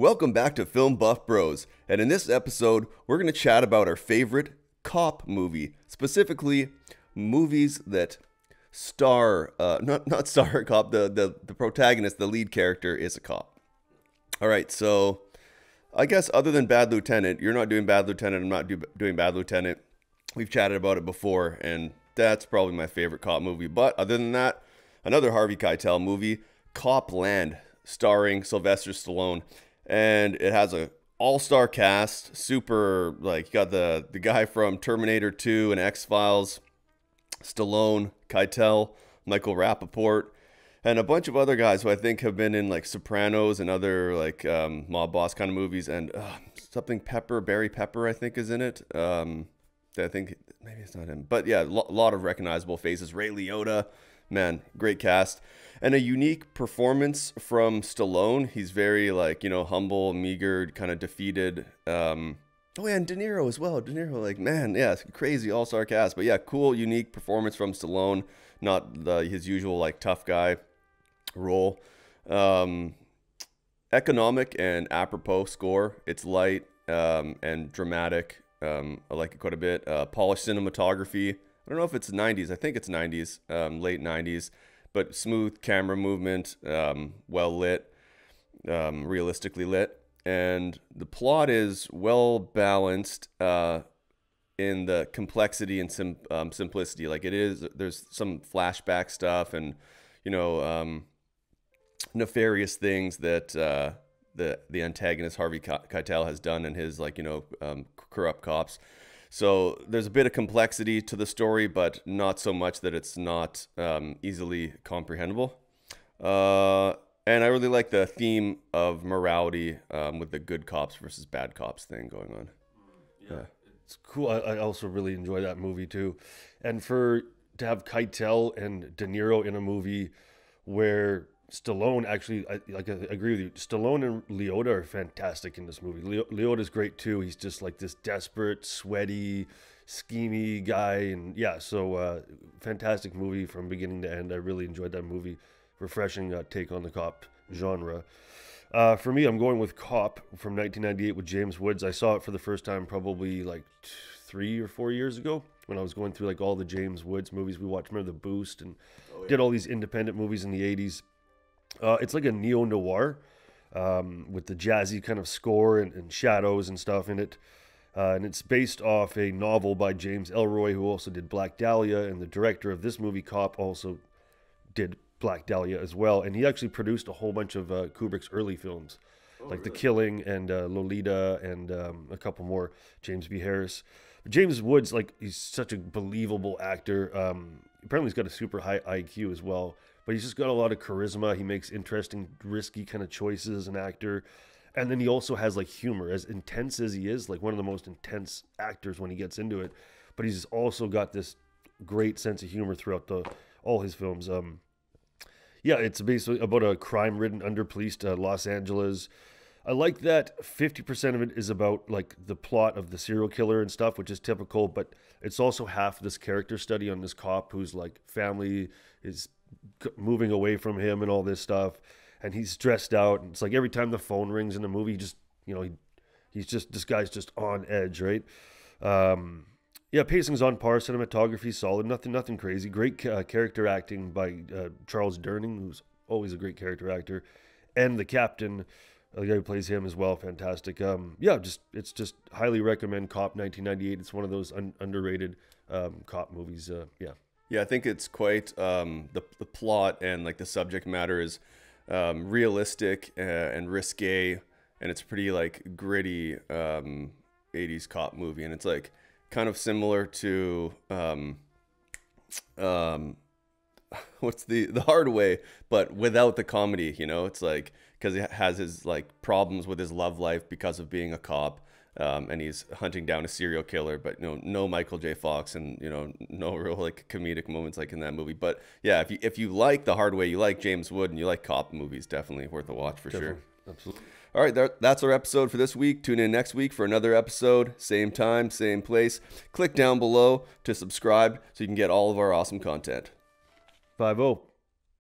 Welcome back to Film Buff Bros, and in this episode, we're going to chat about our favorite cop movie, specifically movies that star, uh, not not star a cop, the, the the protagonist, the lead character is a cop. All right, so I guess other than Bad Lieutenant, you're not doing Bad Lieutenant, I'm not do, doing Bad Lieutenant. We've chatted about it before, and that's probably my favorite cop movie. But other than that, another Harvey Keitel movie, Cop Land, starring Sylvester Stallone and it has a all-star cast super like you got the the guy from terminator 2 and x-files stallone keitel michael rapaport and a bunch of other guys who i think have been in like sopranos and other like um, mob boss kind of movies and uh, something pepper barry pepper i think is in it um, i think maybe it's not him but yeah a lo- lot of recognizable faces. Ray liotta man great cast and a unique performance from Stallone. He's very like you know humble, meager, kind of defeated. Um, oh and De Niro as well. De Niro, like man, yeah, crazy all star cast. But yeah, cool, unique performance from Stallone. Not the his usual like tough guy role. Um, economic and apropos score. It's light um, and dramatic. Um, I like it quite a bit. Uh, polished cinematography. I don't know if it's 90s. I think it's 90s, um, late 90s but smooth camera movement, um, well lit, um, realistically lit, and the plot is well balanced uh, in the complexity and sim- um, simplicity. Like it is, there's some flashback stuff and you know um, nefarious things that uh, the the antagonist Harvey Keitel has done in his like you know um, corrupt cops. So there's a bit of complexity to the story, but not so much that it's not um, easily comprehensible. Uh, and I really like the theme of morality um, with the good cops versus bad cops thing going on. Yeah, it's cool. I, I, also really enjoy that movie too. And for to have Keitel and De Niro in a movie where Stallone actually, I, like I agree with you. Stallone and Liotta are fantastic in this movie. Leo, Liotta's great too. He's just like this desperate, sweaty, schemy guy, and yeah, so uh, fantastic movie from beginning to end. I really enjoyed that movie. Refreshing uh, take on the cop genre. Uh, for me, I'm going with Cop from 1998 with James Woods. I saw it for the first time probably like t- three or four years ago when I was going through like all the James Woods movies we watched. Remember The Boost and oh, yeah. did all these independent movies in the 80s. Uh, it's like a neo noir um, with the jazzy kind of score and, and shadows and stuff in it. Uh, and it's based off a novel by James Ellroy, who also did Black Dahlia, and the director of this movie, Cop, also did Black Dahlia as well. And he actually produced a whole bunch of uh, Kubrick's early films, oh, like really? The Killing and uh, Lolita, and um, a couple more. James B. Harris, but James Woods, like he's such a believable actor. Um, apparently, he's got a super high IQ as well but he's just got a lot of charisma. He makes interesting, risky kind of choices as an actor. And then he also has like humor, as intense as he is, like one of the most intense actors when he gets into it. But he's also got this great sense of humor throughout the all his films. Um, yeah, it's basically about a crime-ridden, under-policed uh, Los Angeles. I like that 50% of it is about like the plot of the serial killer and stuff, which is typical, but it's also half this character study on this cop whose like family is moving away from him and all this stuff. And he's stressed out. And it's like every time the phone rings in the movie, just, you know, he, he's just, this guy's just on edge, right? Um, yeah, pacing's on par. Cinematography solid. Nothing, nothing crazy. Great uh, character acting by uh, Charles Durning, who's always a great character actor, and the captain, uh, the guy who plays him as well, fantastic. Um, yeah, just it's just highly recommend Cop 1998. It's one of those un- underrated um, cop movies. Uh, yeah. Yeah, I think it's quite um, the the plot and like the subject matter is um, realistic uh, and risque, and it's pretty like gritty um, '80s cop movie, and it's like kind of similar to um, um, what's the the hard way, but without the comedy. You know, it's like because he has his like problems with his love life because of being a cop um, and he's hunting down a serial killer. But you know, no Michael J. Fox, and you know, no real like comedic moments like in that movie. But yeah, if you if you like The Hard Way, you like James Wood, and you like cop movies, definitely worth a watch for definitely. sure. Absolutely. All right, that's our episode for this week. Tune in next week for another episode, same time, same place. Click down below to subscribe so you can get all of our awesome content. 5 0.